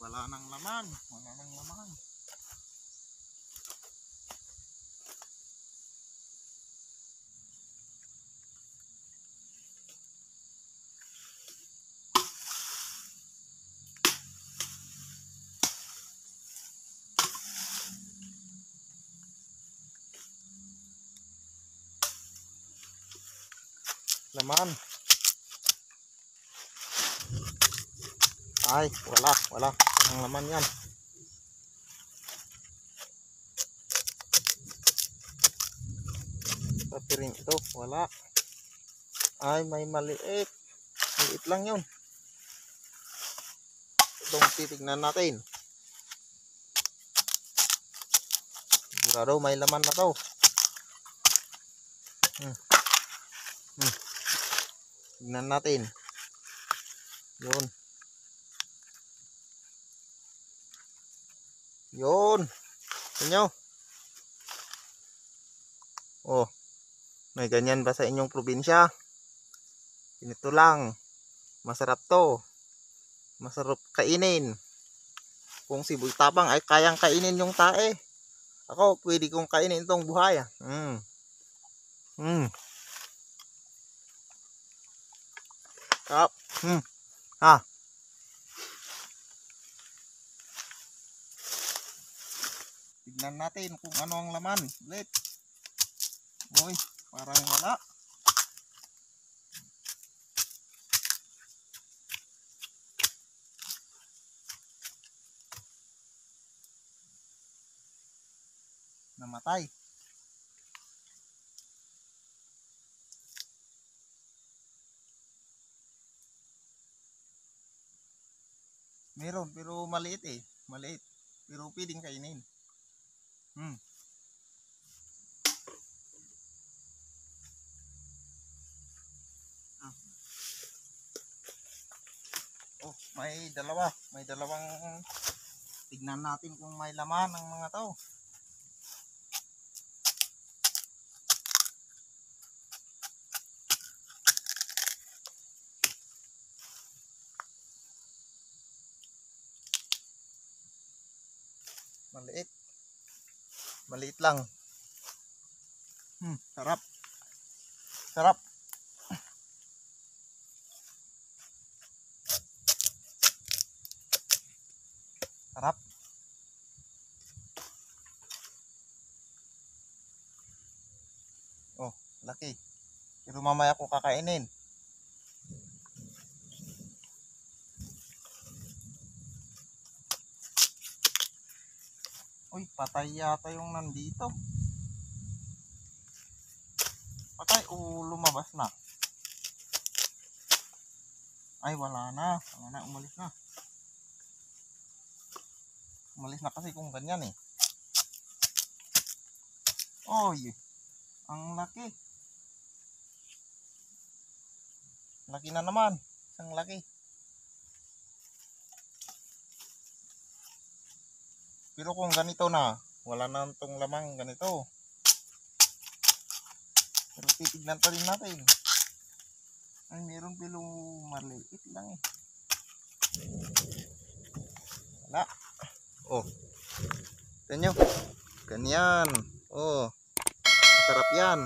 wala nang laman. Wala nang laman. Laman. Ay, wala, wala. Ang laman yan. Pati rin ito, wala. Ay, may maliit. Maliit lang yun. Itong titignan natin. Sigurado may laman na to. Hmm. Hmm. Tignan natin. Yun. Yun. Inyo. Oh. May ganyan ba sa inyong probinsya? Ganito lang. Masarap to. Masarap kainin. Kung si Bultabang ay kayang kainin yung tae. Ako, pwede kong kainin itong buhay. ah. Mm. Mm. Sarap. Hmm. Ha. Tignan natin kung ano ang laman. Ulit. Uy, parang wala. Namatay. Meron, pero maliit eh. Maliit. Pero pwedeng kainin. Hmm. Ah. Oh, may dalawa. May dalawang tignan natin kung may laman ng mga to. Maliit. Maliit lang. Hmm, sarap. Sarap. Sarap. Oh, laki. Pero mamaya ko kakainin. Uy, patay yata yung nandito. Patay o lumabas na? Ay, wala na. Wala na, umalis na. Umalis na kasi kung ganyan eh. Oy, ang laki. Laki na naman. Isang laki. Pero kung ganito na, wala na itong lamang ganito. Pero titignan pa rin natin. Ay, meron pero maliit lang eh. Wala. Oh. Nyo. Ganyan. Oh. Masarap yan.